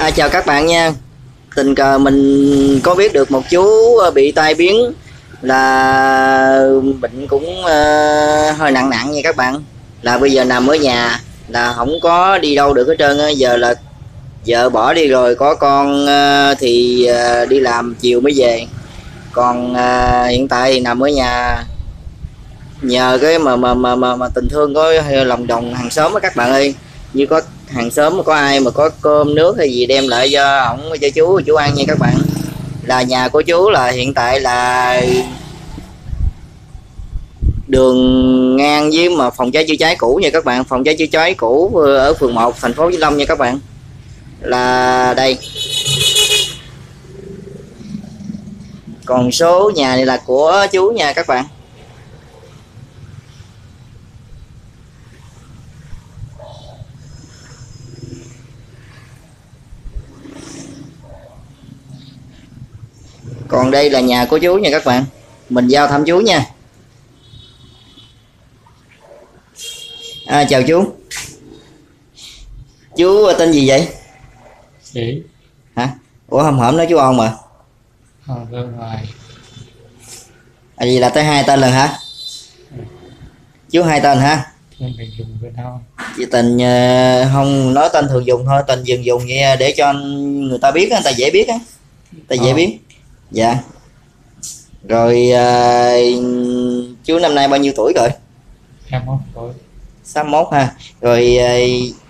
À, chào các bạn nha. Tình cờ mình có biết được một chú ờ, bị tai biến là bệnh cũng uh, hơi nặng nặng nha các bạn. Là bây giờ nằm ở nhà là không có đi đâu được hết trơn giờ là vợ bỏ đi rồi có con uh, thì uh, đi làm chiều mới về. Còn uh, hiện tại thì nằm ở nhà. Nhờ cái mà mà mà mà, mà tình thương có lòng đồng hàng xóm á các bạn ơi. Như có hàng xóm có ai mà có cơm, nước hay gì đem lại cho ổng, cho chú chú ăn nha các bạn. Là nhà của chú là hiện tại là đường ngang với mà phòng cháy chữa cháy cũ nha các bạn. Phòng cháy chữa cháy cũ ờ, ở phường 1 thành phố Vĩnh Long nha các bạn. Là đây. Còn số nhà này là của chú nha các bạn. Còn đây là nhà của chú nha các bạn. Mình giao thăm chú nha. À, chào chú. Chú tên gì vậy? Chị hả? Ủa hôm hổm nói chú on mà. Ờ bên ngoài à gì là tới hai tên lần hả? Chú hai tên hả? Mình dùng bên chị tình không nói tên thường dùng thôi tình dừng dùng vậy để cho người ta biết người ta dễ biết á. Người ta dễ Ờ. biết dạ. Rồi ờ, chú năm nay bao nhiêu tuổi rồi? Em mốt tuổi. 61 ha. Rồi ờ,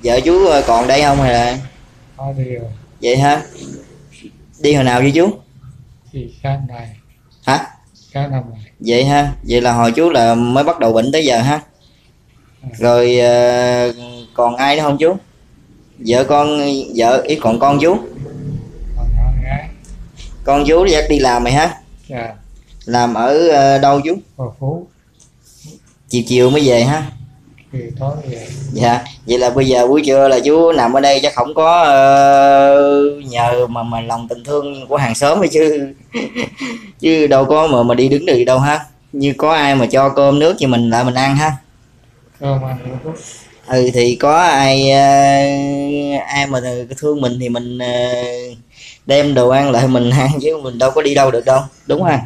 vợ chú ờ, còn đây không hay là? Có đi rồi. Vậy ha đi hồi nào với chú? Thì sáng này. Hả? Sáng năm này. Vậy ha. Vậy là hồi chú là mới bắt đầu bệnh tới giờ ha. Rồi ờ, còn ai nữa không chú? Vợ con vợ ý còn con chú con chú chắc đi làm mày ha. Cha làm ở ờ, đâu chú và phú. Chiều chiều mới về ha. Thì tối về. Dạ. Vậy là bây giờ buổi trưa là chú nằm ở đây chắc không có ờ, nhờ mà mà lòng tình thương của hàng xóm ấy chứ. Chứ đâu có mà mà đi đứng được đâu ha. Như có ai mà cho cơm nước cho mình lại mình ăn ha. Cơm ăn phút ừ thì có ai ờ, ai mà thương mình thì mình ờ, đem đồ ăn lại mình ăn chứ mình đâu có đi đâu được đâu, đúng không?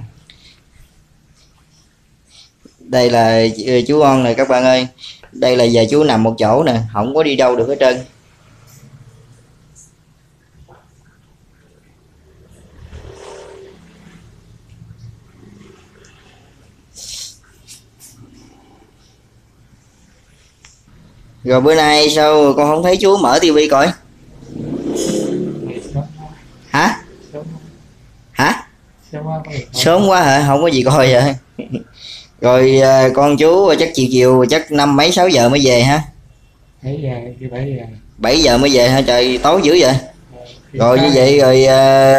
đây là ờ, chú on này các bạn ơi. Đây là giờ chú nằm một chỗ nè, không có đi đâu được hết trơn. Rồi bữa nay sao con không thấy chú mở tivi coi thì sớm quá hả sớm quá hả sớm quá có việc thôi sớm quá hả? Không có gì coi vậy. Rồi à, con chú chắc chiều chiều chắc năm mấy sáu giờ mới về ha bảy giờ bảy giờ. 7 giờ mới về hả? Trời tối dữ vậy. Rồi như vậy rồi à,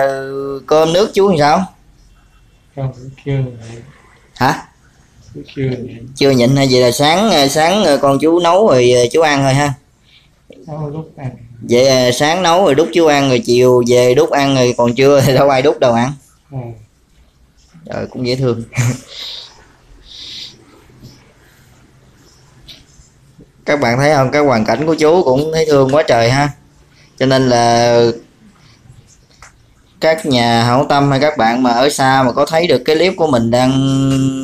cơm nước chú làm sao? Trưa này hả? Chưa nhịn hay vậy là sáng à, sáng à, con chú nấu rồi à, chú ăn thôi ha. Lúc ăn. Vậy à, sáng nấu rồi đút chú ăn rồi chiều về đút ăn rồi còn trưa thì đâu ai đút đâu ăn ờ cũng dễ thương. Các bạn thấy không? Cái hoàn cảnh của chú cũng thấy thương quá trời ha. Cho nên là các nhà hảo tâm hay các bạn mà ở xa mà có thấy được cái clip của mình đang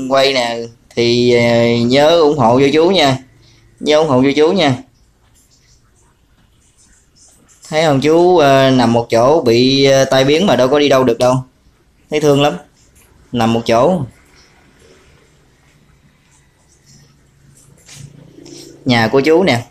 quay nè, thì ờ, nhớ ủng hộ cho chú nha. Nhớ ủng hộ cho chú nha. Thấy không? Chú ờ, nằm một chỗ bị ờ, tai biến mà đâu có đi đâu được đâu. Thấy thương lắm nằm một chỗ. Nhà của chú nè.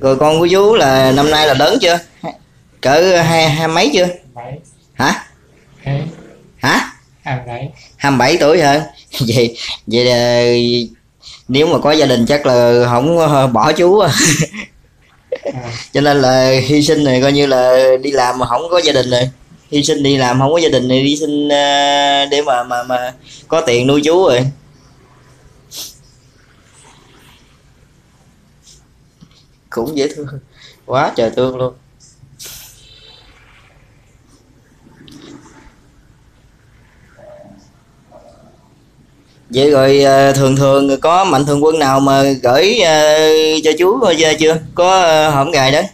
Rồi con của chú là năm nay là lớn chưa? Cỡ hai hai mấy chưa? Hả? Hả? Hai bảy 27 tuổi hả? Vậy vậy là nếu mà có gia đình chắc là không bỏ chú à. à, cho nên là hy sinh này coi như là đi làm mà không có gia đình rồi. Hy sinh đi làm không có gia đình thì đi sinh ờ, để mà mà mà có tiền nuôi chú rồi cũng dễ thương quá trời thương luôn vậy rồi ờ, thường thường có mạnh thường quân nào mà gửi ờ, cho chú ờ, chưa có ờ, hổm gài đấy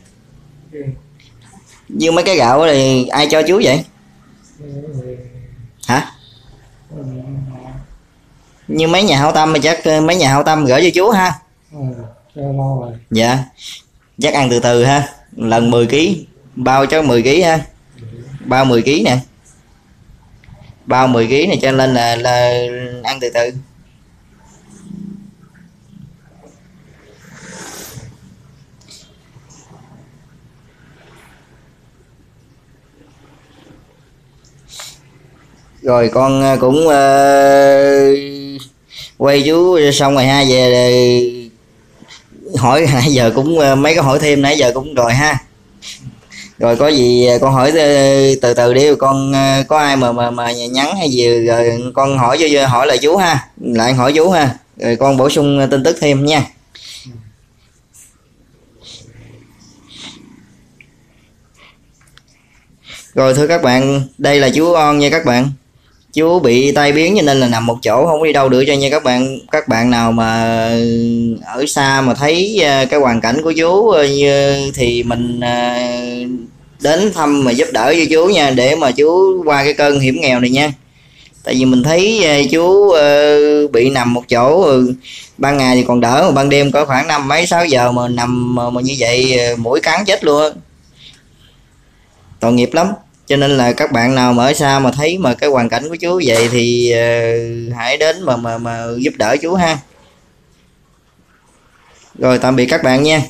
Ừ. như mấy cái gạo thì ai cho chú vậy Ừ. hả Ừ. như mấy nhà hảo tâm mà chắc mấy nhà hảo tâm gửi cho chú ha rồi. Dạ. Chắc ăn từ từ ha. Lần 10 kg bao cho 10 kg ha. Bao 10 kg nè. Bao 10 kg này cho nên là là ăn từ từ. Rồi con à, cũng uh, quay chú xong rồi ha. Về rồi hỏi, nãy giờ cũng ờ, mấy câu hỏi thêm, nãy giờ cũng rồi ha. Rồi có gì ờ, con hỏi ờ, từ từ đi, con có ai mà mà mà nhắn hay gì, rồi con hỏi cho hỏi lại chú ha. Lại hỏi chú ha. Rồi con bổ sung tin tức thêm nha. Rồi thưa các bạn, đây là chú on nha các bạn chú bị tai biến cho nên là nằm một chỗ không đi đâu được cho nha các bạn các bạn nào mà ở xa mà thấy ờ, cái hoàn cảnh của chú ờ, như thì mình ờ, đến thăm mà giúp đỡ cho chú nha để mà chú qua cái cơn hiểm nghèo này nha. Tại vì mình thấy chú bị nằm một chỗ ừ, ban ngày thì còn đỡ mà ban đêm có khoảng năm mấy sáu giờ mà nằm mà, như vậy mũi cắn chết luôn tội nghiệp lắm cho nên là các bạn nào mà ở xa mà thấy mà cái hoàn cảnh của chú vậy thì uh, hãy đến mà mà mà giúp đỡ chú ha. Rồi tạm biệt các bạn nha.